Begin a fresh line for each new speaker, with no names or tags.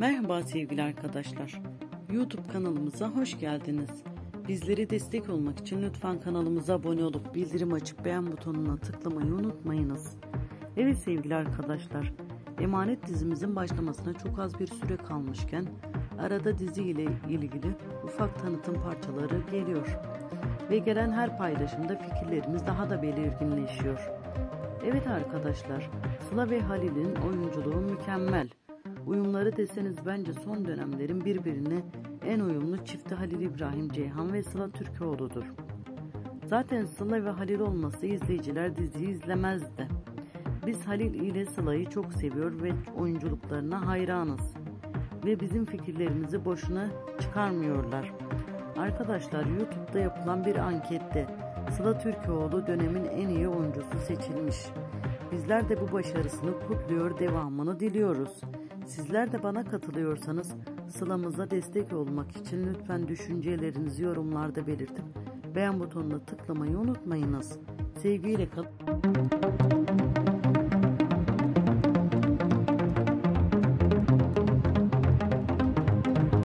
Merhaba sevgili arkadaşlar. YouTube kanalımıza hoş geldiniz. Bizlere destek olmak için lütfen kanalımıza abone olup bildirim açıp beğen butonuna tıklamayı unutmayınız. Evet sevgili arkadaşlar, Emanet dizimizin başlamasına çok az bir süre kalmışken arada dizi ile ilgili ufak tanıtım parçaları geliyor. Ve gelen her paylaşımda fikirlerimiz daha da belirginleşiyor. Evet arkadaşlar, Sıla ve Halil'in oyunculuğu mükemmel. Uyumları deseniz bence son dönemlerin birbirine en uyumlu çifti Halil İbrahim Ceyhan ve Sıla Türkoğlu'dur. Zaten Sıla ve Halil olması izleyiciler diziyi izlemezdi. Biz Halil ile Sıla'yı çok seviyor ve oyunculuklarına hayranız. Ve bizim fikirlerimizi boşuna çıkarmıyorlar. Arkadaşlar YouTube'da yapılan bir ankette Sıla Türkoğlu dönemin en iyi oyuncusu seçilmiş. Bizler de bu başarısını kutluyor, devamını diliyoruz. Sizler de bana katılıyorsanız Sıla'mıza destek olmak için lütfen düşüncelerinizi yorumlarda belirtip beğen butonuna tıklamayı unutmayınız. Sevgiyle kalın.